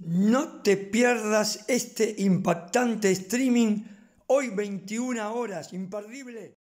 No te pierdas este impactante streaming hoy 21 horas, imperdible.